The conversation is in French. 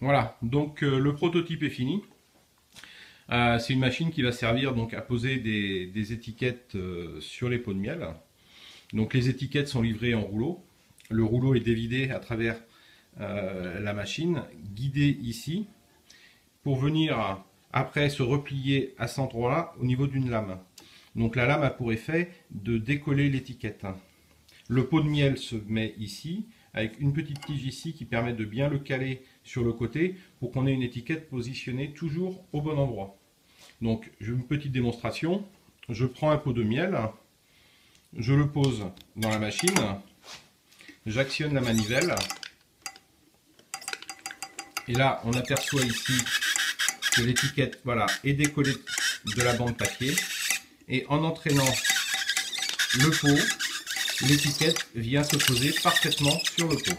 Voilà, donc euh, le prototype est fini. Euh, c'est une machine qui va servir donc à poser des, étiquettes euh, sur les pots de miel. Donc les étiquettes sont livrées en rouleau. Le rouleau est dévidé à travers la machine, guidé ici, pour venir après se replier à cet endroit-là au niveau d'une lame. Donc la lame a pour effet de décoller l'étiquette. Le pot de miel se met ici, avec une petite tige ici qui permet de bien le caler sur le côté pour qu'on ait une étiquette positionnée toujours au bon endroit. Donc, j'ai une petite démonstration. Je prends un pot de miel, je le pose dans la machine, j'actionne la manivelle, et là, on aperçoit ici que l'étiquette voilà, est décollée de la bande papier, et en entraînant le pot, l'étiquette vient se poser parfaitement sur le pot.